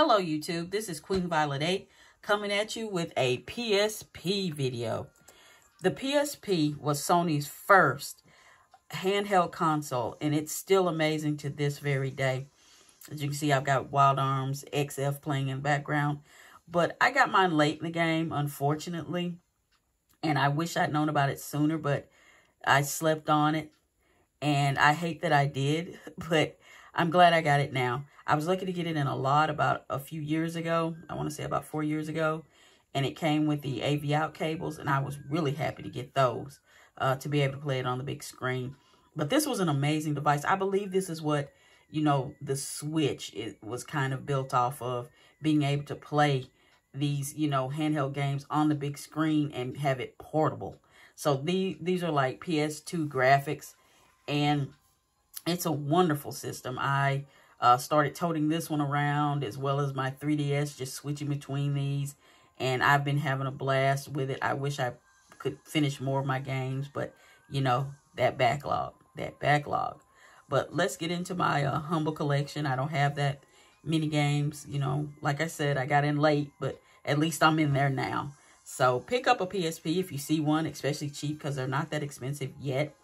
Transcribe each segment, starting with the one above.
Hello YouTube, this is Queen Violet 8 coming at you with a PSP video. The PSP was Sony's first handheld console and it's still amazing to this very day. As you can see, I've got Wild Arms XF playing in the background. But I got mine late in the game, unfortunately. And I wish I'd known about it sooner, but I slept on it. And I hate that I did, but I'm glad I got it now. I was lucky to get it in a lot about a few years ago. I want to say about four years ago. And it came with the AV out cables. And I was really happy to get those uh, to be able to play it on the big screen. But this was an amazing device. I believe this is what, you know, the Switch it was kind of built off of. Being able to play these, you know, handheld games on the big screen and have it portable. So these, these are like PS2 graphics. And it's a wonderful system. I uh, started toting this one around as well as my 3DS, just switching between these. And I've been having a blast with it. I wish I could finish more of my games, but, you know, that backlog, that backlog. But let's get into my uh, humble collection. I don't have that many games. You know, like I said, I got in late, but at least I'm in there now. So pick up a PSP if you see one, especially cheap because they're not that expensive yet.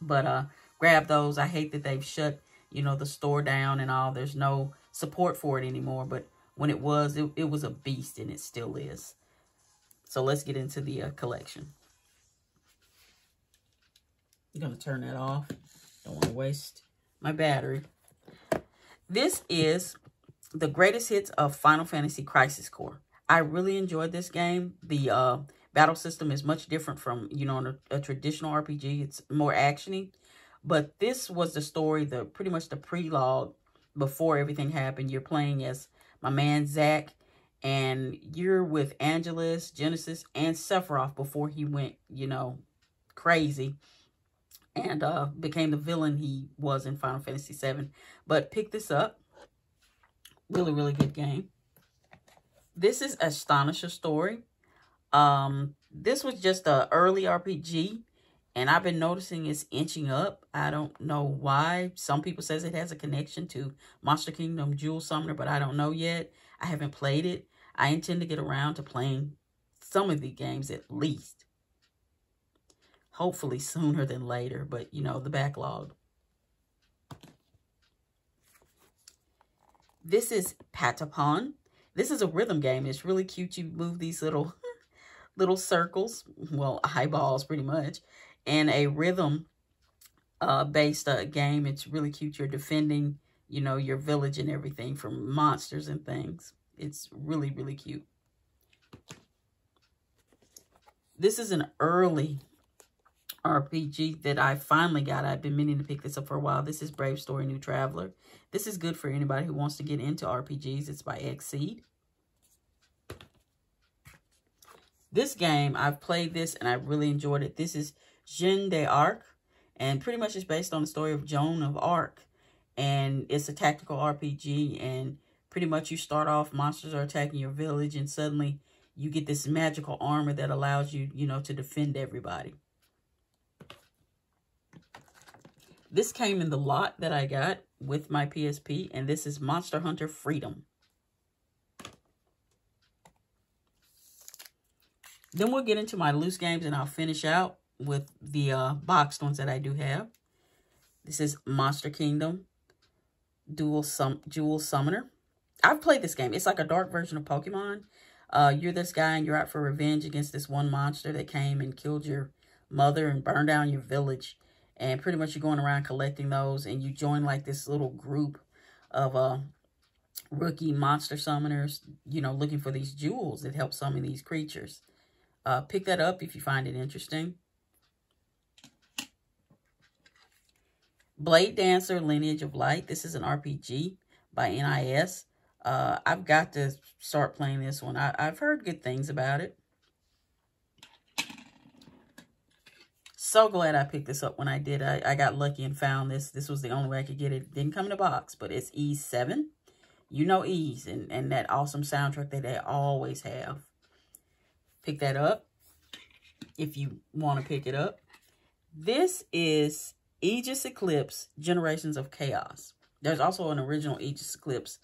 But uh, grab those. I hate that they've shut, you know, the store down and all. There's no support for it anymore. But when it was, it, it was a beast and it still is. So let's get into the uh, collection. I'm going to turn that off. Don't want to waste my battery. This is the greatest hits of Final Fantasy Crisis Core. I really enjoyed this game. The uh, battle system is much different from, you know, a, a traditional RPG. It's more actiony. But this was the story, the pretty much the prelogue before everything happened. You're playing as my man Zack, and you're with Angelus, Genesis, and Sephiroth before he went, you know, crazy and uh, became the villain he was in Final Fantasy VII. But pick this up. Really, really good game. This is Astonishia Story. Um, this was just a early RPG and I've been noticing it's inching up. I don't know why. Some people says it has a connection to Monster Kingdom Jewel Summoner, but I don't know yet. I haven't played it. I intend to get around to playing some of the games at least. Hopefully sooner than later, but you know, the backlog. This is Patapon. This is a rhythm game. It's really cute. You move these little little circles, well, eyeballs pretty much, and a rhythm uh, based uh, game. It's really cute. You're defending, you know, your village and everything from monsters and things. It's really, really cute. This is an early RPG that I finally got. I've been meaning to pick this up for a while. This is Brave Story New Traveler. This is good for anybody who wants to get into RPGs. It's by Xseed. This game, I've played this and I really enjoyed it. This is Jeanne d'Arc. And pretty much it's based on the story of Joan of Arc. And it's a tactical RPG. And pretty much you start off, monsters are attacking your village. And suddenly you get this magical armor that allows you, you know, to defend everybody. This came in the lot that I got with my PSP. And this is Monster Hunter Freedom. Then we'll get into my loose games and I'll finish out with the uh, boxed ones that I do have. This is Monster Kingdom Dual Sum Jewel Summoner. I've played this game. It's like a dark version of Pokemon. Uh, you're this guy and you're out for revenge against this one monster that came and killed your mother and burned down your village. And pretty much you're going around collecting those and you join like this little group of uh, rookie monster summoners, you know, looking for these jewels that help summon these creatures. Uh, pick that up if you find it interesting. Blade Dancer Lineage of Light. This is an RPG by NIS. Uh, I've got to start playing this one. I, have heard good things about it. So glad I picked this up when I did. I, I got lucky and found this. This was the only way I could get it. it didn't come in a box, but it's Ys 7. You know Ys and, and that awesome soundtrack that they always have. Pick that up if you want to pick it up. This is Aegis Eclipse, Generations of Chaos. There's also an original Aegis Eclipse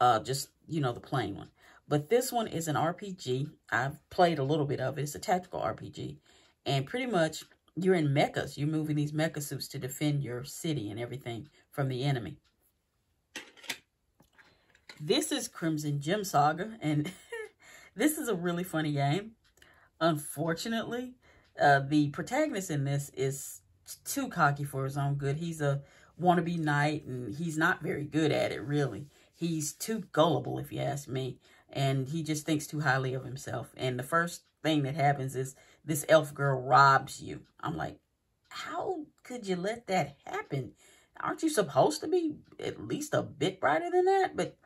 Uh, just, you know, the plain one. But this one is an RPG. I've played a little bit of it. It's a tactical RPG. And pretty much you're in mechas. You're moving these mecha suits to defend your city and everything from the enemy. This is Crimson Gem Saga. And this is a really funny game. Unfortunately, uh, the protagonist in this is too cocky for his own good. He's a wannabe knight, and he's not very good at it, really. He's too gullible, if you ask me, and he just thinks too highly of himself. And the first thing that happens is this elf girl robs you. I'm like, how could you let that happen? Aren't you supposed to be at least a bit brighter than that? But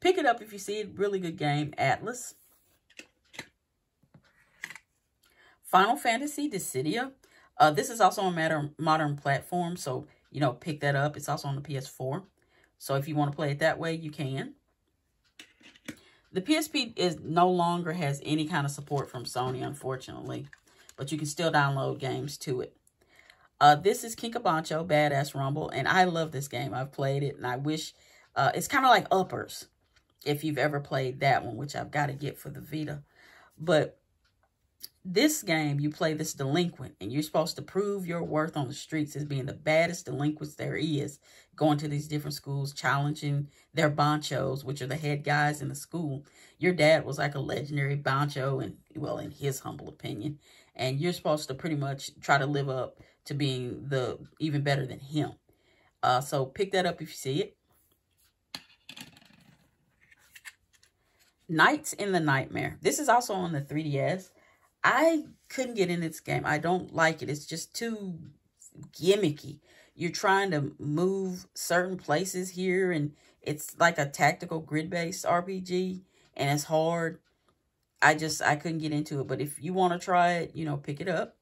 pick it up if you see it. Really good game. Atlus. Final Fantasy Dissidia. Uh, this is also on modern, modern platform, so, you know, pick that up. It's also on the PS4. So if you want to play it that way, you can. The PSP is no longer has any kind of support from Sony, unfortunately. But you can still download games to it. Uh, this is Bancho Badass Rumble, and I love this game. I've played it, and I wish... Uh, it's kind of like Uppers, if you've ever played that one, which I've got to get for the Vita. But this game, you play this delinquent, and you're supposed to prove your worth on the streets as being the baddest delinquents there is, going to these different schools, challenging their banchos, which are the head guys in the school. Your dad was like a legendary bancho, and well, in his humble opinion, and you're supposed to pretty much try to live up to being the even better than him. Uh, so pick that up if you see it. Knights in the Nightmare. This is also on the 3DS. I couldn't get in this game. I don't like it. It's just too gimmicky. You're trying to move certain places here, and it's like a tactical grid-based RPG, and it's hard. I just, I couldn't get into it. But if you want to try it, you know, pick it up.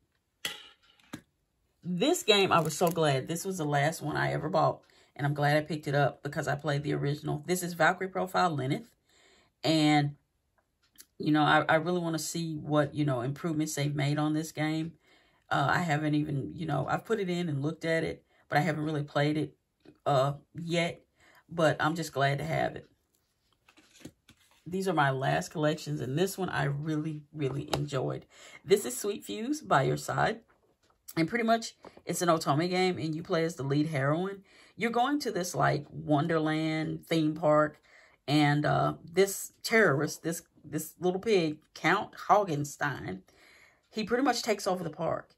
This game, I was so glad. This was the last one I ever bought, and I'm glad I picked it up because I played the original. This is Valkyrie Profile Lilith, and you know, I, I really want to see what, you know, improvements they've made on this game. Uh, I haven't even, you know, I've put it in and looked at it, but I haven't really played it uh, yet. But I'm just glad to have it. These are my last collections, and this one I really, really enjoyed. This is Sweet Fuse by your side. And pretty much, it's an Otome game, and you play as the lead heroine. You're going to this, like, Wonderland theme park, and uh, this terrorist, this this little pig, Count Hagenstein, he pretty much takes over the park.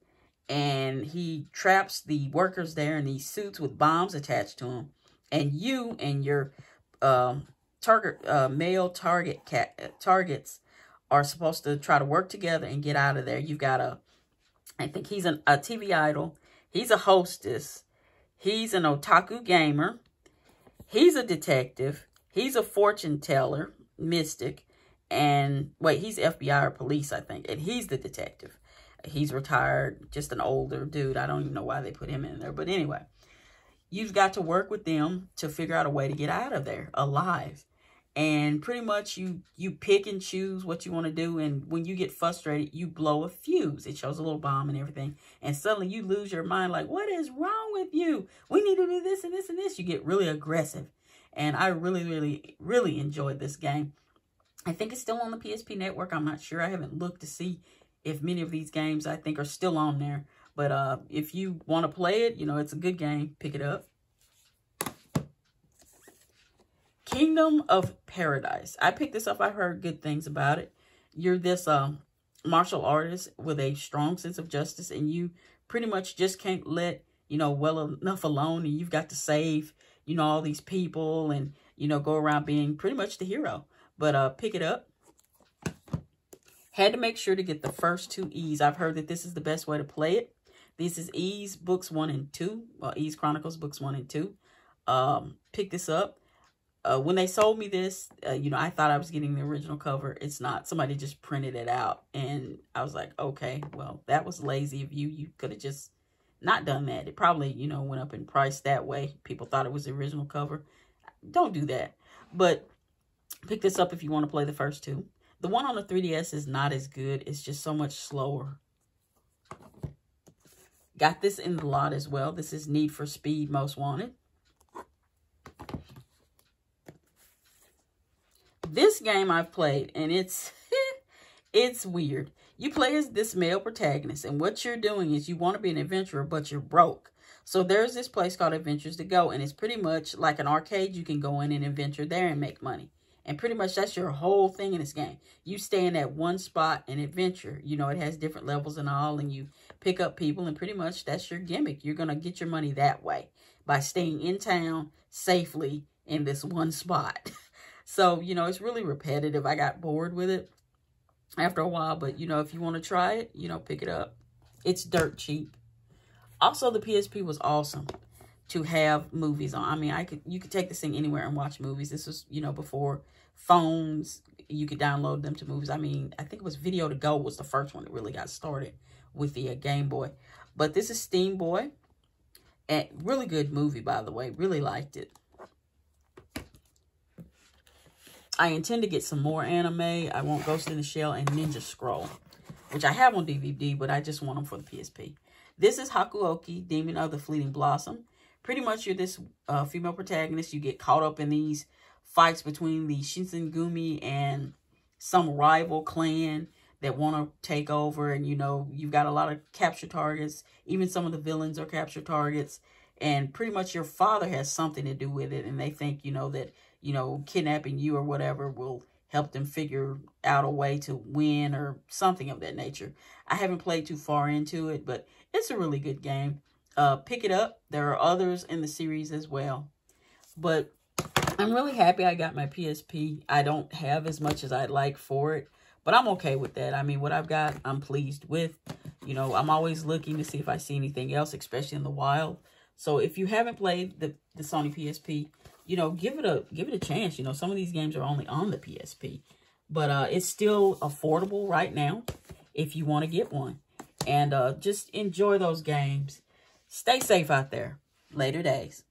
And he traps the workers there in these suits with bombs attached to them. And you and your um, target uh, male target cat, targets are supposed to try to work together and get out of there. You've got a, I think he's an, a TV idol. He's a hostess. He's an otaku gamer. He's a detective. He's a fortune teller, mystic. And wait, he's FBI or police, I think. And he's the detective. He's retired, just an older dude. I don't even know why they put him in there. But anyway, you've got to work with them to figure out a way to get out of there alive. And pretty much you you pick and choose what you want to do. And when you get frustrated, you blow a fuse. It shows a little bomb and everything. And suddenly you lose your mind like, what is wrong with you? We need to do this and this and this. You get really aggressive. And I really, really, really enjoyed this game. I think it's still on the PSP network. I'm not sure. I haven't looked to see if many of these games I think are still on there. But uh, if you want to play it, you know, it's a good game. Pick it up. Kingdom of Paradise. I picked this up. I heard good things about it. You're this uh, martial artist with a strong sense of justice, and you pretty much just can't let, you know, well enough alone, and you've got to save, you know, all these people and, you know, go around being pretty much the hero. But uh, pick it up. Had to make sure to get the first two Ys. I've heard that this is the best way to play it. This is Ys books one and two. Well, Ys Chronicles books one and two. Um, pick this up. Uh, when they sold me this, uh, you know, I thought I was getting the original cover. It's not. Somebody just printed it out. And I was like, okay, well, that was lazy of you. You could have just not done that. It probably, you know, went up in price that way. People thought it was the original cover. Don't do that. But Pick this up if you want to play the first two. The one on the 3DS is not as good. It's just so much slower. Got this in the lot as well. This is Need for Speed Most Wanted. This game I've played, and it's it's weird. You play as this male protagonist, and what you're doing is you want to be an adventurer, but you're broke. So there's this place called Adventures to Go, and it's pretty much like an arcade. You can go in and adventure there and make money. And pretty much that's your whole thing in this game. You stay in that one spot and adventure. You know, it has different levels and all, and you pick up people, and pretty much that's your gimmick. You're going to get your money that way by staying in town safely in this one spot. so, you know, it's really repetitive. I got bored with it after a while, but, you know, if you want to try it, you know, pick it up. It's dirt cheap. Also, the PSP was awesome to have movies on. I mean, I could you could take this thing anywhere and watch movies. This was, you know, before phones, you could download them to movies. I mean, I think it was Video to Go was the first one that really got started with the uh, Game Boy. But this is Steam Boy. And really good movie, by the way. Really liked it. I intend to get some more anime. I want Ghost in the Shell and Ninja Scroll, which I have on DVD, but I just want them for the PSP. This is Hakuoki, Demon of the Fleeting Blossom. Pretty much you're this uh, female protagonist. You get caught up in these fights between the Shinsengumi and some rival clan that want to take over. And, you know, you've got a lot of capture targets. Even some of the villains are capture targets. And pretty much your father has something to do with it. And they think, you know, that, you know, kidnapping you or whatever will help them figure out a way to win or something of that nature. I haven't played too far into it, but it's a really good game. Uh, pick it up. There are others in the series as well. But I'm really happy I got my PSP. I don't have as much as I'd like for it, but I'm okay with that. I mean, what I've got, I'm pleased with. You know, I'm always looking to see if I see anything else, especially in the wild. So if you haven't played the, the Sony PSP, you know, give it a give it a chance. You know, some of these games are only on the PSP. But uh, it's still affordable right now if you want to get one. And uh, just enjoy those games. Stay safe out there. Later days.